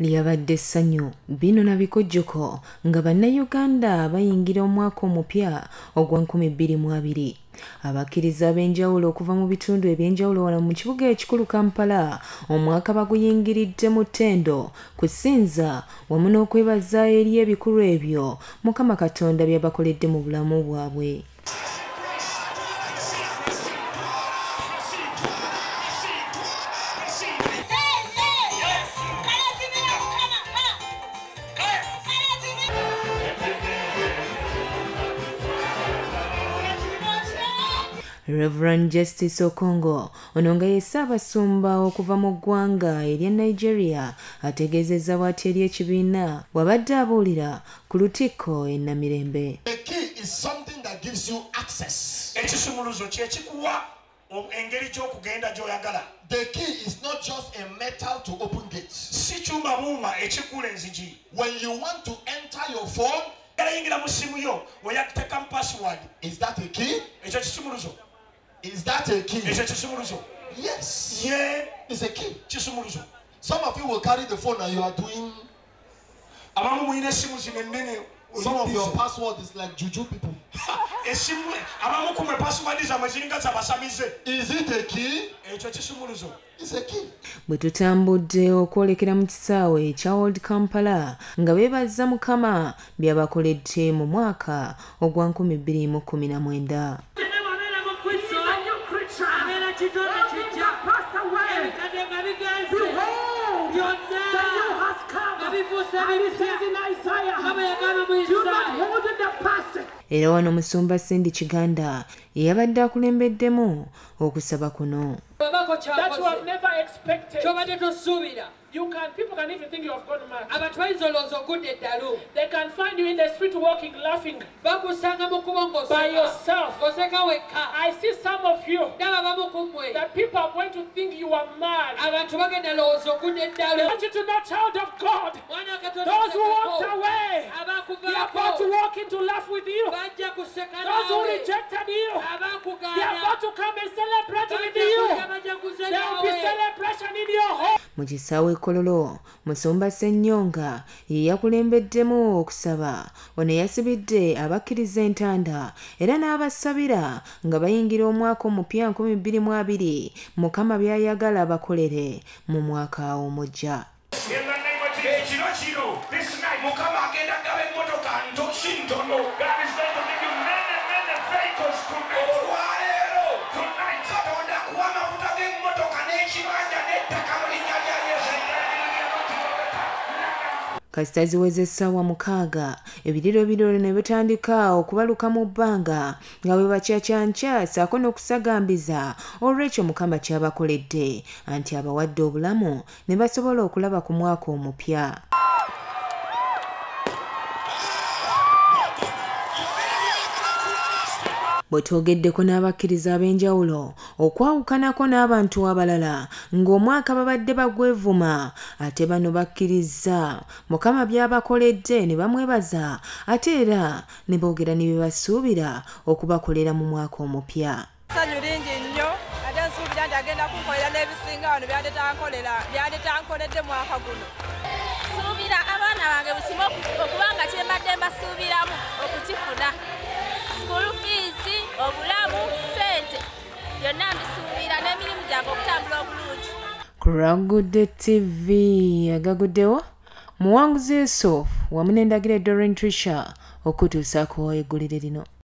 lyabadde essanyu. Bino na bikojjoko nga bannayuganda bayingira omwaka omupya ogwa 2020 abakkiriza ab'enjawulo okuva mu bitundu eby'enjawulo wala mu kibuga ekikulu kampala omwaka baguyingiridde mu ttendo kusinza wamu n'okwebazaayo eri ebikulu ebyo. Mukama katonda byabakoledde mu bulamu bwabwe reverend justice okongo ono nga ye ssaabasumba okuva mu ggwanga erya nigeria ategeezezza bw'ati eri ekibiina bw'abadde abuulira ku lutikko e namirembe The key is something that gives you access. ekisumuluzo kyekikuwa engeri gy'okugenda gy'oyagala The key is not just a metal to open gates. si kyuma buuma ekikula enzigi When you want to enter your phone, galayingira mu simu yo oyatekamu password is that a key? ekyo kisumuluzo Is that a key? ekyo kisumuluzo Yes. ye It's a key. kisumuluzo Some of you will carry the phone and you are doing abamu mulina essimu zino ennene some of your password is like juju people. essimu abamu kumwe password zammwe ziringa zabasamize Is it a key? ekyo kisumuluzo It's a key. bwe tutambudde okwolekera mu kisaawe ekya old kampala nga beebaza mukama byabakoledde mu mwaka ogwa 2019 abeera mu kristo abeera kitonde kijja ebikadde nga bigenze byonna nga bifuuse bibise nga bwe yagamba mu isaaya era wano musumba sendi kiganda yeyabadde akulembeddemu okusaba kuno. Kyobadde tosuubira. You can people can even think you have gone mad. abantu bayinza ogudde eddalu. They can find you in the street walking, laughing. Bakusanga mu kubo by ng'oseka yourself. ng'oseka wekka. I see some of you ndaba bamu ku mmwe. that people are going to think you are mad. abantu bagenda lowooza ogudde I eddalu want you to know, child of God, mwana wa katonda those who walked away, abakuvaako walk in to laugh with you. Those who rejected you, they are going to come and celebrate with you. There will be celebration in your home. mu kisaawe kololo musumba ssennyonga ye yakulembeddemu okusaba ono yasibidde abakkiriza entanda era n'abasabira nga bayingira omwaka omupya 2020 mukama by'ayagala bakolere mu mwaka omujja Jesus. kino mukama si ntono god is going to give you many many vehicles tonight. Olwaleero tonight katonda akuwa amafuta g'emmotoka n'ekibanja n'ettaka mu linnya lya yesu kasita ziweze essaawa mukaaga ebiriro biriro ne bitandika okubaluka mu bbanga. Nga bwe bakyakyankya saako n'okusagambiza. Olw'ekyo mukama kyabakoledde. Anti abawadde obulamu ne basobola okulaba ku mwaka omupya bwe twogeddeko n'abakkiriza ab'enjawulo okwawukanako n'abantu abalala ng'omwaka babadde bagwevuma. Ate bano bakkiriza mukama by'abakoledde ne bamwebaza ate era ne boogera ne bye basuubira okubakolera mu mwaka omupya. Ssanyu lingi nnyo ate nsuubira nti agenda kunkolera n'ebisinga wano byadde tankoledde mwaka guno. Suubira abaana bange bukimu okuba nga kyembadde mbasuubiramu okukifuna. Sikulu byonna mbisuubira n'emirimu gyange okutambula obulungi. Kuragudde tv agaguddewo muwanguzi yusuf wamu n'endagira dorin trisha okutuusaako eggulire lino